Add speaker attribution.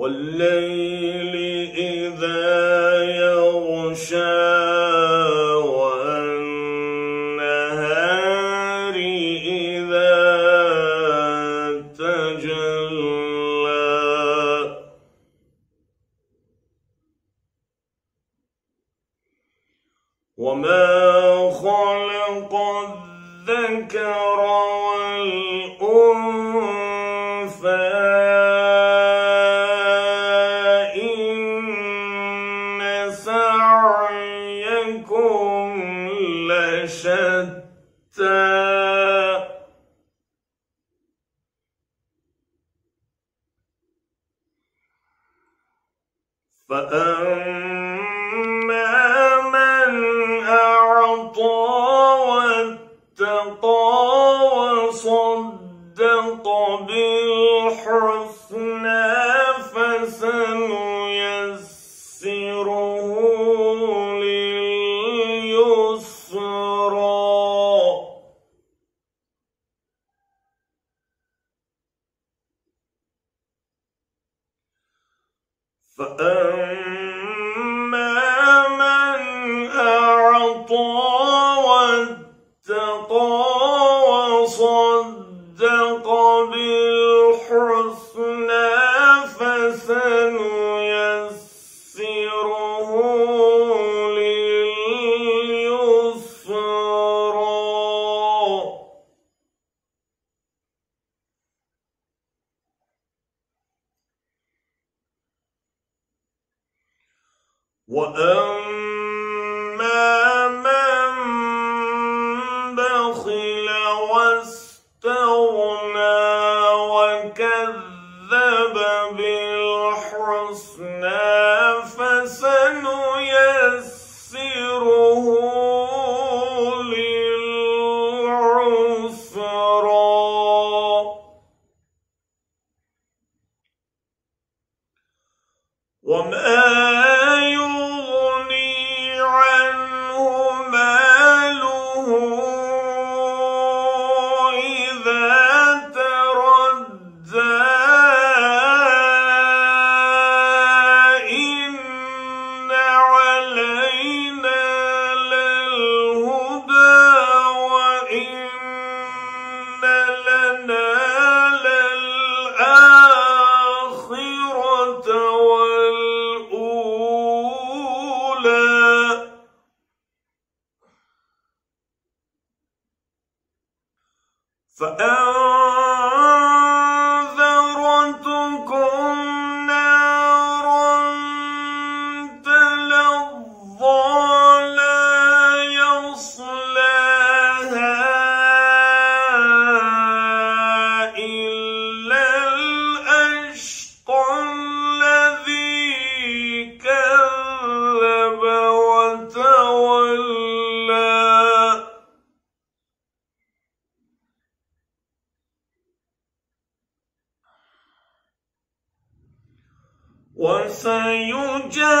Speaker 1: والليل إذا يغشى والنهار إذا تجلى. وما خلق الذكر فأما فأما من أعطى واتقى وصدق بالحسنى وأما من بخل واستغنى وكذب بالحسنى فأنذرتكم وسيجنبها